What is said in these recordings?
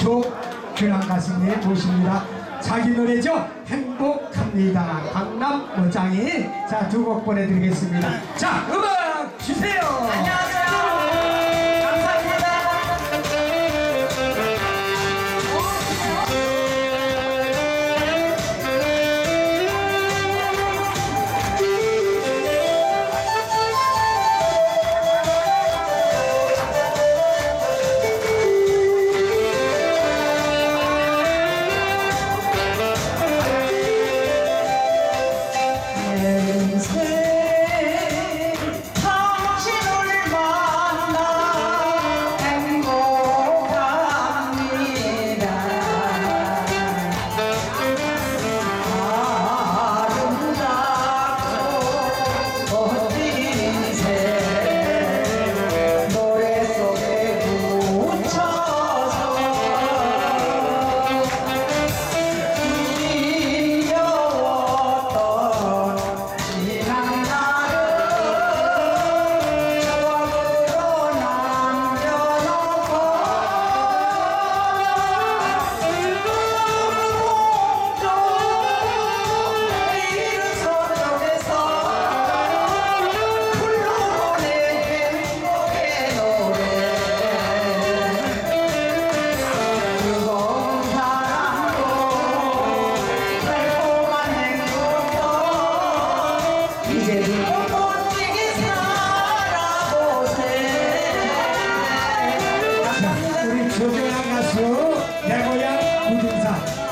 조규랑 가수님 모십니다. 자기 노래죠. 행복합니다. 강남 모장이 자 두 곡 보내드리겠습니다. 자 음악 주세요. 안녕하세요.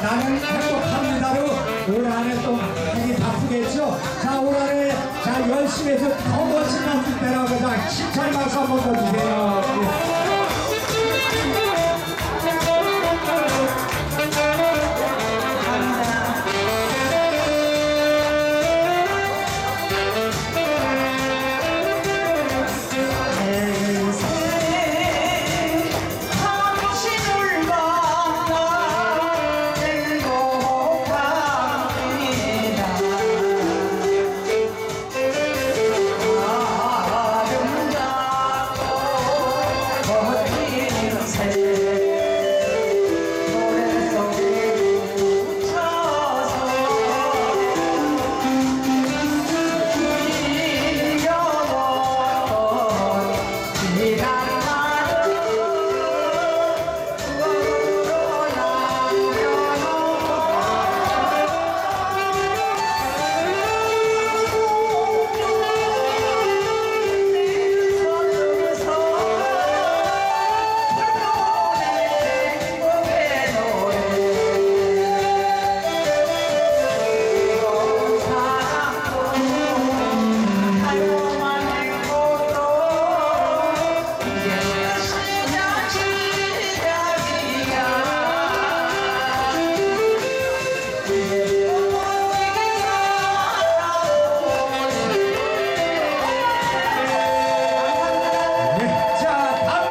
나는 행복합니다로 올 한해 또 많이 바쁘겠죠. 자 열심히 해서 더 멋진 남들 되라고 자 힘찬 박수 한번 더 주세요.